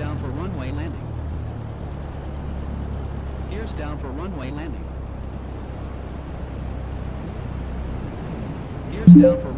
down for runway landing. Gears down for runway landing. Gears down for